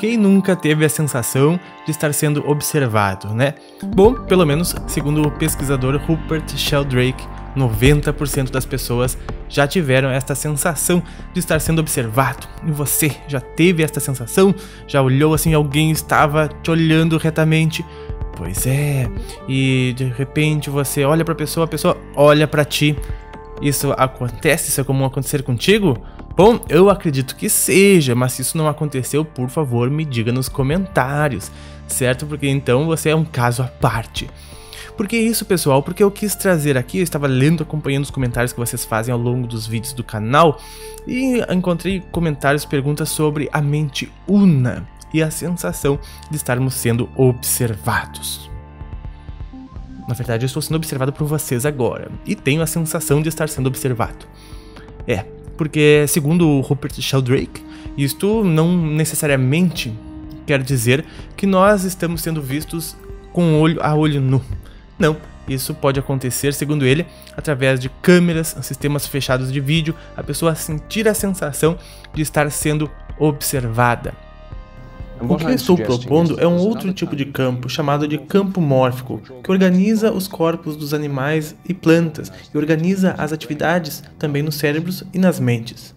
Quem nunca teve a sensação de estar sendo observado, né? Bom, pelo menos segundo o pesquisador Rupert Sheldrake, 90% das pessoas já tiveram esta sensação de estar sendo observado. E você já teve esta sensação? Já olhou assim, alguém estava te olhando retamente? Pois é. E de repente você olha para a pessoa, a pessoa olha para ti. Isso acontece? Isso é comum acontecer contigo? Bom, eu acredito que seja, mas se isso não aconteceu, por favor, me diga nos comentários, certo? Porque então você é um caso à parte. Por que isso, pessoal? Porque eu quis trazer aqui, eu estava lendo, acompanhando os comentários que vocês fazem ao longo dos vídeos do canal e encontrei comentários, perguntas sobre a mente una e a sensação de estarmos sendo observados. Na verdade, eu estou sendo observado por vocês agora e tenho a sensação de estar sendo observado. É, porque, segundo Rupert Sheldrake, isto não necessariamente quer dizer que nós estamos sendo vistos com olho a olho nu. Não, isso pode acontecer, segundo ele, através de câmeras, sistemas fechados de vídeo, a pessoa sentir a sensação de estar sendo observada. O que eu estou propondo é um outro tipo de campo, chamado de campo mórfico, que organiza os corpos dos animais e plantas e organiza as atividades também nos cérebros e nas mentes.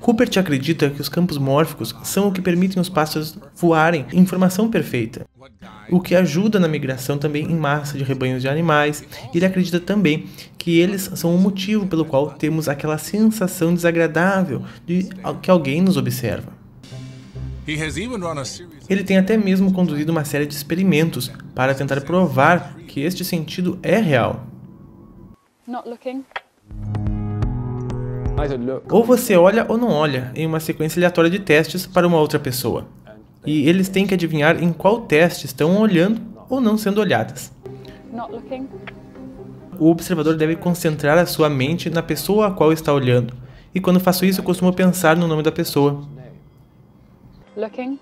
Rupert acredita que os campos mórficos são o que permitem os pássaros voarem em formação perfeita, o que ajuda na migração também em massa de rebanhos de animais. Ele acredita também que eles são o motivo pelo qual temos aquela sensação desagradável de que alguém nos observa. Ele tem até mesmo conduzido uma série de experimentos para tentar provar que este sentido é real. Ou você olha ou não olha em uma sequência aleatória de testes para uma outra pessoa. E eles têm que adivinhar em qual teste estão olhando ou não sendo olhadas. O observador deve concentrar a sua mente na pessoa a qual está olhando. E quando faço isso, eu costumo pensar no nome da pessoa. Looking.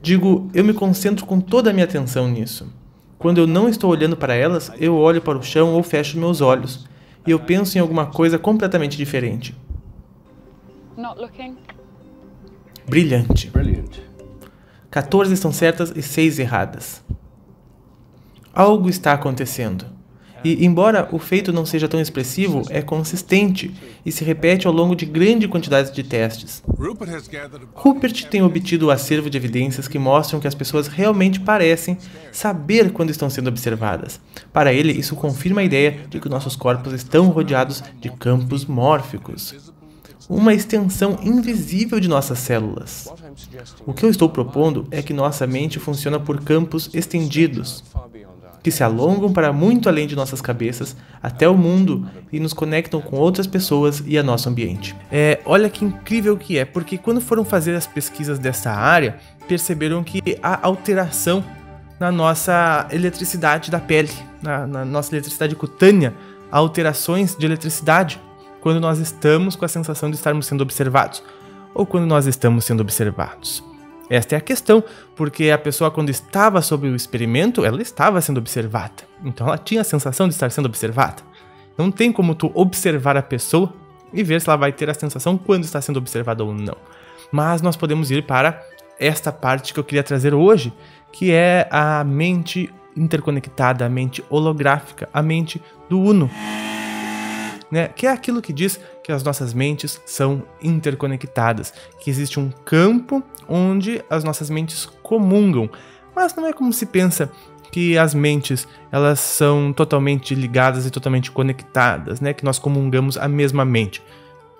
Digo, eu me concentro com toda a minha atenção nisso. Quando eu não estou olhando para elas, eu olho para o chão ou fecho meus olhos. E eu penso em alguma coisa completamente diferente. Not looking. Brilhante. Brilliant. 14 estão certas e 6 erradas. Algo está acontecendo. E, embora o feito não seja tão expressivo, é consistente e se repete ao longo de grande quantidade de testes. Rupert tem obtido o acervo de evidências que mostram que as pessoas realmente parecem saber quando estão sendo observadas. Para ele, isso confirma a ideia de que nossos corpos estão rodeados de campos mórficos uma extensão invisível de nossas células. O que eu estou propondo é que nossa mente funciona por campos estendidos, que se alongam para muito além de nossas cabeças, até o mundo e nos conectam com outras pessoas e a nosso ambiente. É, olha que incrível que é, porque quando foram fazer as pesquisas dessa área, perceberam que há alteração na nossa eletricidade da pele, na, na nossa eletricidade cutânea, há alterações de eletricidade quando nós estamos com a sensação de estarmos sendo observados ou quando nós estamos sendo observados. Esta é a questão, porque a pessoa, quando estava sob o experimento, ela estava sendo observada. Então ela tinha a sensação de estar sendo observada. Não tem como tu observar a pessoa e ver se ela vai ter a sensação quando está sendo observada ou não. Mas nós podemos ir para esta parte que eu queria trazer hoje, que é a mente interconectada, a mente holográfica, a mente do Uno né? Que é aquilo que diz que as nossas mentes são interconectadas, que existe um campo onde as nossas mentes comungam. Mas não é como se pensa que as mentes elas são totalmente ligadas e totalmente conectadas, né? Que nós comungamos a mesma mente.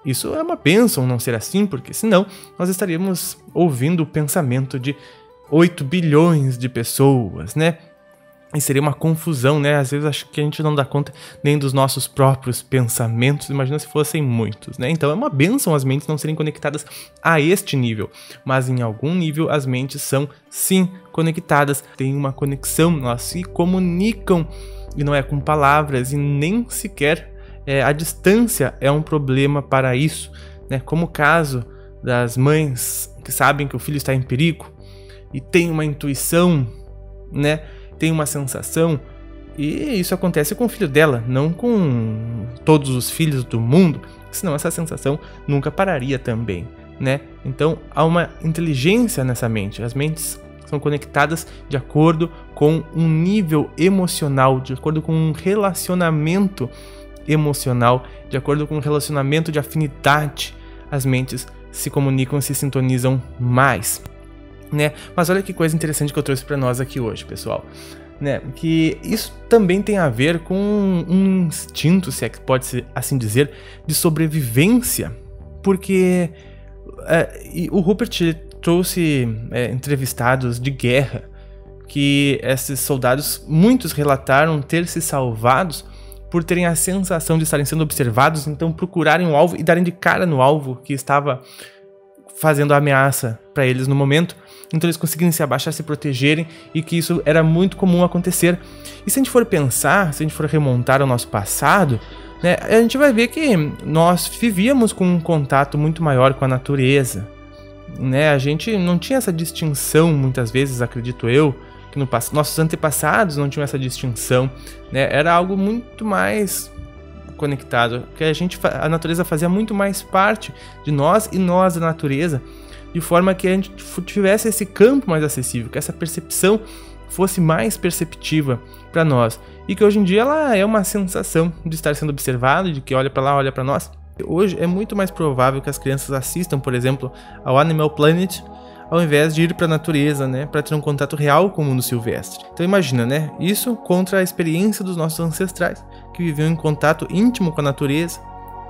Isso é uma bênção não ser assim, porque senão nós estaríamos ouvindo o pensamento de 8 bilhões de pessoas, né? E seria uma confusão, né? Às vezes acho que a gente não dá conta nem dos nossos próprios pensamentos, imagina se fossem muitos, né? Então é uma benção as mentes não serem conectadas a este nível, mas em algum nível as mentes são sim conectadas, têm uma conexão, elas se comunicam e não é com palavras e nem sequer é, a distância é um problema para isso, né? Como o caso das mães que sabem que o filho está em perigo e tem uma intuição, né? Tem uma sensação, e isso acontece com o filho dela, não com todos os filhos do mundo, senão essa sensação nunca pararia também. né? Então há uma inteligência nessa mente. As mentes são conectadas de acordo com um nível emocional, de acordo com um relacionamento emocional, de acordo com um relacionamento de afinidade. As mentes se comunicam, se sintonizam mais, né? Mas olha que coisa interessante que eu trouxe para nós aqui hoje, pessoal. Né, que isso também tem a ver com um instinto, se é que pode ser assim dizer, de sobrevivência, porque é, o Rupert trouxe é, entrevistados de guerra que esses soldados, muitos relataram ter se salvados por terem a sensação de estarem sendo observados, então procurarem o alvo e darem de cara no alvo que estava fazendo ameaça para eles no momento. Então eles conseguirem se abaixar, se protegerem e que isso era muito comum acontecer. E se a gente for pensar, se a gente for remontar ao nosso passado, né, a gente vai ver que nós vivíamos com um contato muito maior com a natureza. Né? A gente não tinha essa distinção muitas vezes, acredito eu, que no nossos antepassados não tinham essa distinção, né? Era algo muito mais conectado, que a gente a natureza fazia muito mais parte de nós e nós da natureza, de forma que a gente tivesse esse campo mais acessível, que essa percepção fosse mais perceptiva para nós e que hoje em dia ela é uma sensação de estar sendo observado, de que olha para lá, olha para nós. Hoje é muito mais provável que as crianças assistam, por exemplo, ao Animal Planet ao invés de ir para a natureza, né, para ter um contato real com o mundo silvestre. Então imagina, né, isso contra a experiência dos nossos ancestrais, que viviam em contato íntimo com a natureza,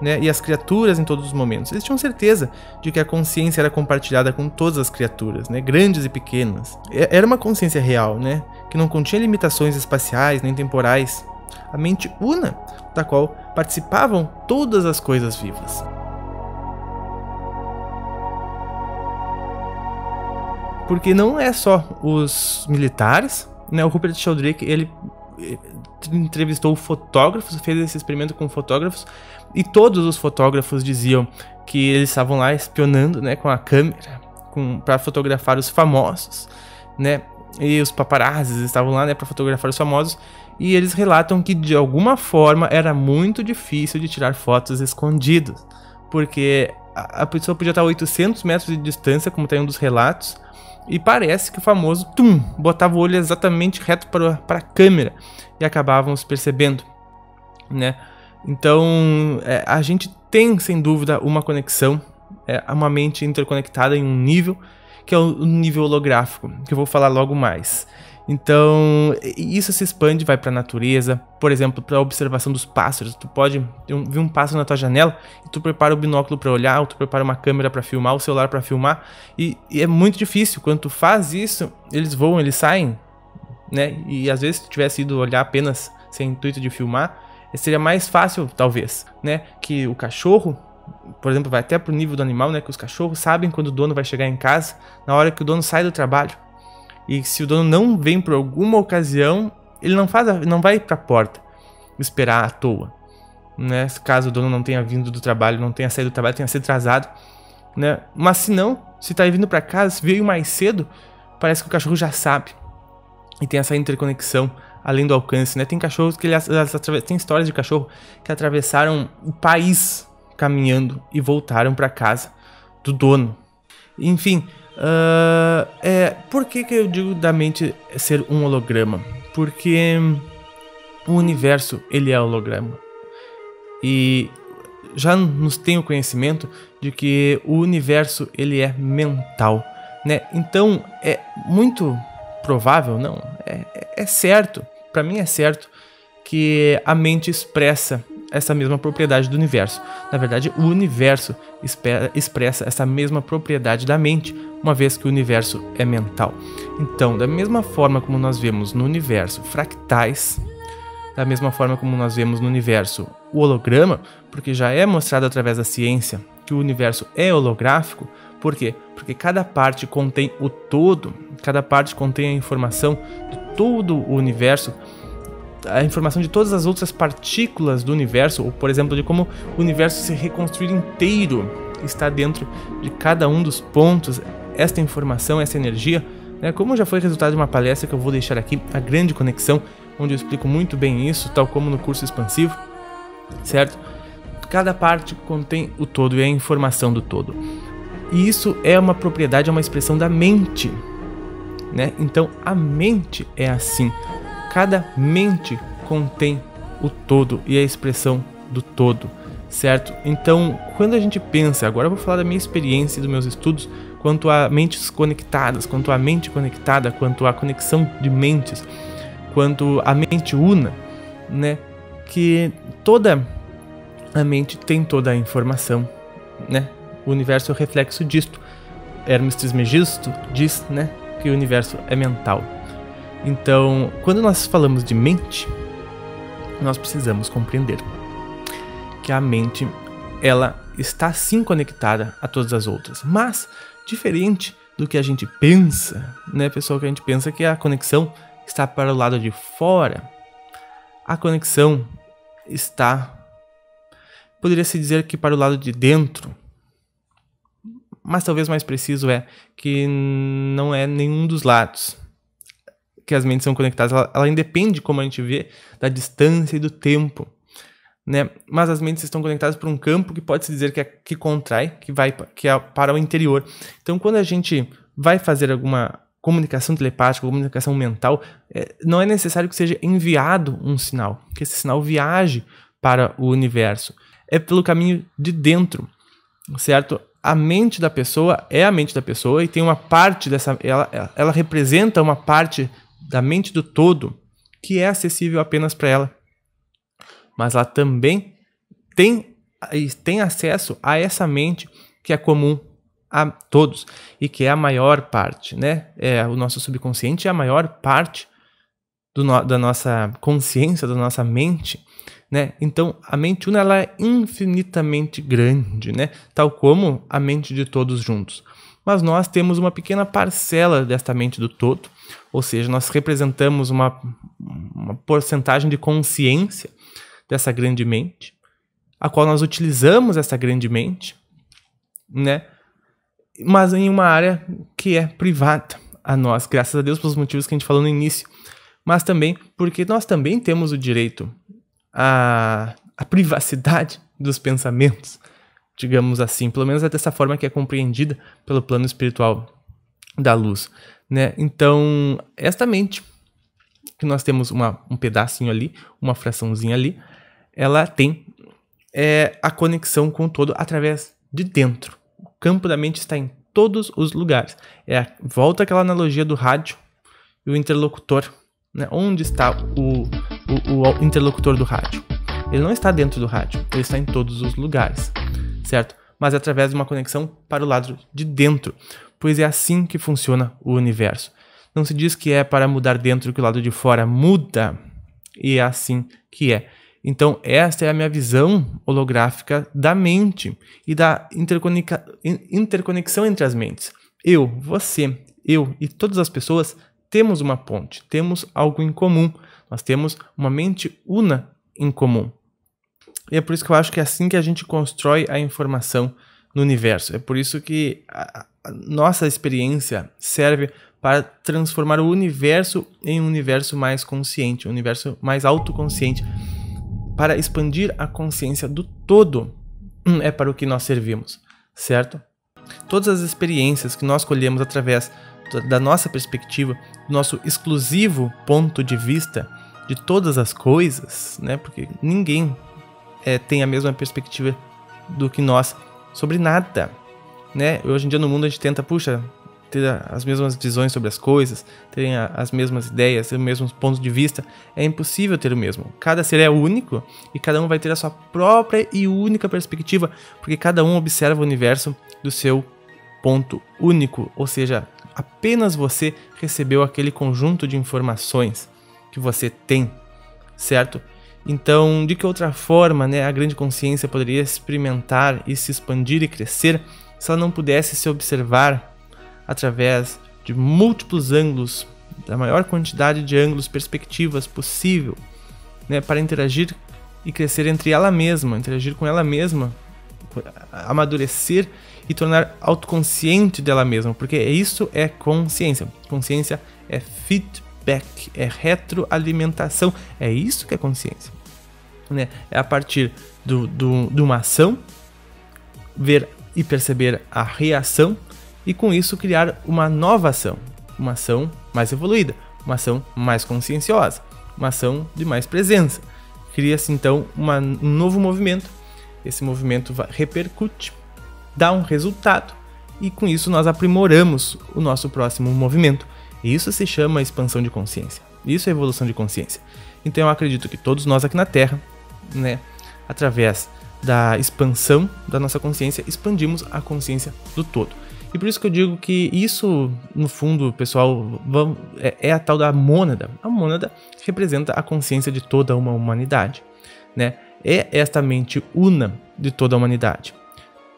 né, e as criaturas em todos os momentos. Eles tinham certeza de que a consciência era compartilhada com todas as criaturas, né, grandes e pequenas. Era uma consciência real, né, que não continha limitações espaciais nem temporais. A mente una, da qual participavam todas as coisas vivas. Porque não é só os militares, né? O Rupert Sheldrake, ele eh, entrevistou fotógrafos, fez esse experimento com fotógrafos, e todos os fotógrafos diziam que eles estavam lá espionando, né, com a câmera, para fotografar os famosos, né? E os paparazzis estavam lá, né, para fotografar os famosos, e eles relatam que de alguma forma era muito difícil de tirar fotos escondidas, porque a, pessoa podia estar a 800 metros de distância, como tem um dos relatos, e parece que o famoso tum botava o olho exatamente reto para, a câmera e acabávamos percebendo, né? Então é, a gente tem sem dúvida uma conexão, é, uma mente interconectada em um nível que é o nível holográfico, que eu vou falar logo mais. Então, isso se expande, vai para a natureza, por exemplo, para a observação dos pássaros. Tu pode ver um pássaro na tua janela e tu prepara o binóculo para olhar, ou tu prepara uma câmera para filmar, o celular para filmar, e, e, é muito difícil. Quando tu faz isso, eles voam, eles saem, né? E às vezes se tu tivesse ido olhar apenas sem intuito de filmar, seria mais fácil, talvez, né? Que o cachorro, por exemplo, vai até pro nível do animal, né? Que os cachorros sabem quando o dono vai chegar em casa, na hora que o dono sai do trabalho. E se o dono não vem por alguma ocasião, ele não faz, a, não vai para a porta esperar à toa. Né? Caso o dono não tenha vindo do trabalho, não tenha saído do trabalho, tenha sido atrasado, né? Mas se não, se tá vindo para casa, se veio mais cedo, parece que o cachorro já sabe. E tem essa interconexão além do alcance, né? Tem cachorros que eles, tem histórias de cachorro que atravessaram o país caminhando e voltaram para casa do dono. Enfim, Uh, é, por que, que eu digo da mente ser um holograma? Porque o universo ele é holograma. E já nos tem o conhecimento de que o universo ele é mental, né? Então é muito provável, não, é, é certo, para mim é certo que a mente expressa essa mesma propriedade do universo. Na verdade, o universo expressa essa mesma propriedade da mente, uma vez que o universo é mental. Então, da mesma forma como nós vemos no universo fractais, da mesma forma como nós vemos no universo o holograma, porque já é mostrado através da ciência que o universo é holográfico, por quê? Porque cada parte contém o todo, cada parte contém a informação de todo o universo a informação de todas as outras partículas do universo, ou por exemplo, de como o universo se reconstruir inteiro está dentro de cada um dos pontos, esta informação, essa energia, né, como já foi resultado de uma palestra que eu vou deixar aqui, a grande conexão, onde eu explico muito bem isso, tal como no curso expansivo, certo? Cada parte contém o todo e a informação do todo. E isso é uma propriedade, é uma expressão da mente. Né? Então a mente é assim. Cada mente contém o todo e a expressão do todo, certo? Então, quando a gente pensa, agora eu vou falar da minha experiência e dos meus estudos quanto a mentes conectadas, quanto a mente conectada, quanto a conexão de mentes, quanto a mente una, né? Que toda a mente tem toda a informação, né? O universo é o reflexo disto. Hermes Trismegisto diz, né, que o universo é mental. Então, quando nós falamos de mente, nós precisamos compreender que a mente ela está sim conectada a todas as outras, mas diferente do que a gente pensa, né, pessoal, que a gente pensa que a conexão está para o lado de fora. A conexão está poderia se dizer que para o lado de dentro. Mas talvez mais preciso é que não é nenhum dos lados que as mentes são conectadas. Ela, ela independe, como a gente vê, da distância e do tempo. Né? Mas as mentes estão conectadas por um campo que pode se dizer que, é, que contrai, que vai que é para o interior. Então, quando a gente vai fazer alguma comunicação telepática, comunicação mental, é, não é necessário que seja enviado um sinal, que esse sinal viaje para o universo. É pelo caminho de dentro, certo? A mente da pessoa é a mente da pessoa e tem uma parte dessa. Ela, ela representa uma parte da mente do todo que é acessível apenas para ela. Mas ela também tem, tem acesso a essa mente que é comum a todos e que é a maior parte, né? É, o nosso subconsciente é a maior parte do no, da nossa consciência, da nossa mente, né? Então, a mente una ela é infinitamente grande, né? Tal como a mente de todos juntos. Mas nós temos uma pequena parcela desta mente do todo, ou seja, nós representamos uma, uma porcentagem de consciência dessa grande mente, a qual nós utilizamos essa grande mente, né? Mas em uma área que é privada a nós, graças a Deus pelos motivos que a gente falou no início, mas também porque nós também temos o direito à, à privacidade dos pensamentos, digamos assim, pelo menos é dessa forma que é compreendida pelo plano espiritual da luz, né? Então, esta mente que nós temos uma, um pedacinho ali, uma fraçãozinha ali, ela tem é, a conexão com o todo através de dentro. O campo da mente está em todos os lugares. É volta aquela analogia do rádio e o interlocutor. Né? Onde está o, o, o interlocutor do rádio? Ele não está dentro do rádio, ele está em todos os lugares, certo? Mas é através de uma conexão para o lado de dentro pois é assim que funciona o universo. Não se diz que é para mudar dentro que o lado de fora muda, e é assim que é. Então, esta é a minha visão holográfica da mente e da interconexão entre as mentes. Eu, você, eu e todas as pessoas temos uma ponte, temos algo em comum, nós temos uma mente una em comum. E é por isso que eu acho que é assim que a gente constrói a informação no universo. É por isso que a, a nossa experiência serve para transformar o universo em um universo mais consciente, um universo mais autoconsciente, para expandir a consciência do todo. Hum, é para o que nós servimos, certo? Todas as experiências que nós colhemos através da nossa perspectiva, do nosso exclusivo ponto de vista de todas as coisas, né? Porque ninguém é, tem a mesma perspectiva do que nós sobre nada, né? Hoje em dia no mundo a gente tenta, puxa, ter as mesmas visões sobre as coisas, terem as mesmas ideias, os mesmos pontos de vista, é impossível ter o mesmo. Cada ser é único e cada um vai ter a sua própria e única perspectiva, porque cada um observa o universo do seu ponto único, ou seja, apenas você recebeu aquele conjunto de informações que você tem, certo? Então, de que outra forma né, a grande consciência poderia experimentar e se expandir e crescer se ela não pudesse se observar através de múltiplos ângulos, da maior quantidade de ângulos, perspectivas possível, né, para interagir e crescer entre ela mesma, interagir com ela mesma, amadurecer e tornar autoconsciente dela mesma, porque isso é consciência. Consciência é feedback, é retroalimentação, é isso que é consciência né? É a partir do, do, de uma ação, ver e perceber a reação e com isso criar uma nova ação, uma ação mais evoluída, uma ação mais conscienciosa, uma ação de mais presença. Cria-se então uma, um novo movimento. Esse movimento repercute, dá um resultado e com isso nós aprimoramos o nosso próximo movimento. E isso se chama expansão de consciência. Isso é evolução de consciência. Então eu acredito que todos nós aqui na Terra, né, através da expansão da nossa consciência, expandimos a consciência do todo. E por isso que eu digo que isso, no fundo, pessoal, é, é a tal da mônada. A mônada representa a consciência de toda uma humanidade, né? É esta mente una de toda a humanidade.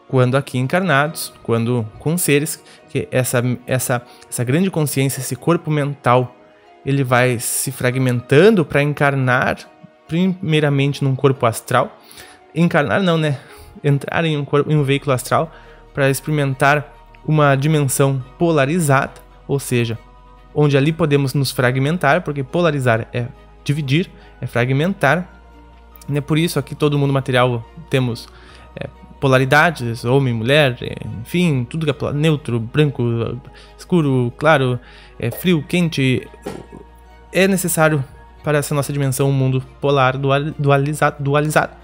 Quando aqui encarnados, quando com seres, que essa, essa, essa grande consciência, esse corpo mental, ele vai se fragmentando para encarnar primeiramente num corpo astral. Encarnar não, né? Entrar em um, corpo, em um veículo astral para experimentar uma dimensão polarizada, ou seja, onde ali podemos nos fragmentar, porque polarizar é dividir, é fragmentar. Né? Por isso aqui todo mundo material temos é, polaridades, homem, mulher, é, enfim, tudo que é neutro, branco, escuro, claro, é, frio, quente. É necessário para essa nossa dimensão um mundo polar, dualizado, dualizado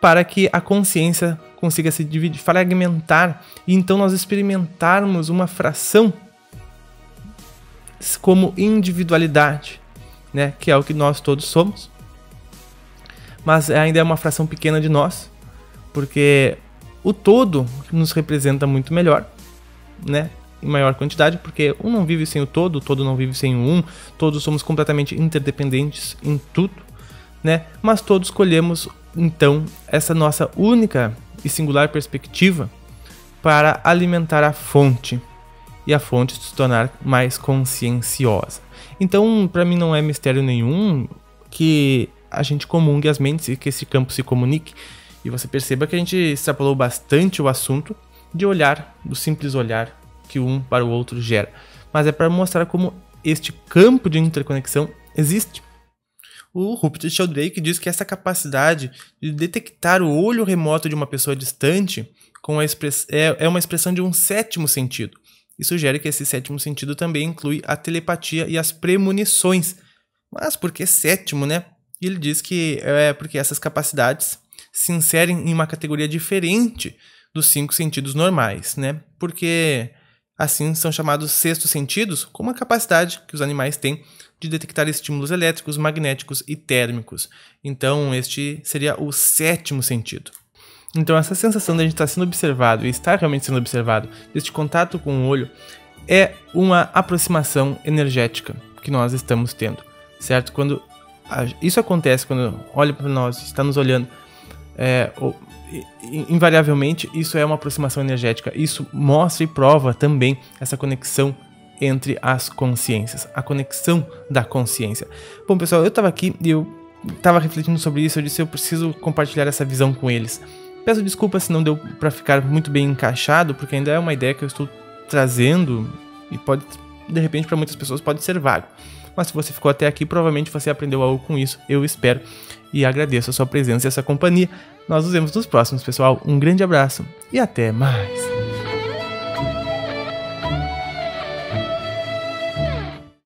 para que a consciência consiga se dividir, fragmentar e então nós experimentarmos uma fração como individualidade, né, que é o que nós todos somos. Mas ainda é uma fração pequena de nós, porque o todo nos representa muito melhor, né? Em maior quantidade, porque um não vive sem o todo, o todo não vive sem o um, todos somos completamente interdependentes em tudo, né? Mas todos escolhemos então essa nossa única e singular perspectiva para alimentar a fonte e a fonte se tornar mais conscienciosa. Então, para mim não é mistério nenhum que a gente comungue as mentes e que esse campo se comunique. E você perceba que a gente extrapolou bastante o assunto de olhar, do simples olhar que um para o outro gera. Mas é para mostrar como este campo de interconexão existe. O Rupert Sheldrake diz que essa capacidade de detectar o olho remoto de uma pessoa distante com express... é, é uma expressão de um sétimo sentido. E sugere que esse sétimo sentido também inclui a telepatia e as premonições. Mas por que sétimo, né? Ele diz que é porque essas capacidades se inserem em uma categoria diferente dos cinco sentidos normais, né? Porque assim são chamados sextos sentidos, como a capacidade que os animais têm de detectar estímulos elétricos, magnéticos e térmicos. Então, este seria o sétimo sentido. Então, essa sensação de a gente estar sendo observado e estar realmente sendo observado, deste contato com o olho, é uma aproximação energética que nós estamos tendo, certo? Quando isso acontece, quando olha para nós, está nos olhando, é, invariavelmente isso é uma aproximação energética. Isso mostra e prova também essa conexão entre as consciências, a conexão da consciência. Bom, pessoal, eu estava aqui e eu estava refletindo sobre isso, eu disse eu preciso compartilhar essa visão com eles. Peço desculpas se não deu para ficar muito bem encaixado, porque ainda é uma ideia que eu estou trazendo e pode, de repente, para muitas pessoas pode ser vago. Mas se você ficou até aqui, provavelmente você aprendeu algo com isso, eu espero. E agradeço a sua presença e a sua companhia. Nós nos vemos nos próximos, pessoal. Um grande abraço e até mais.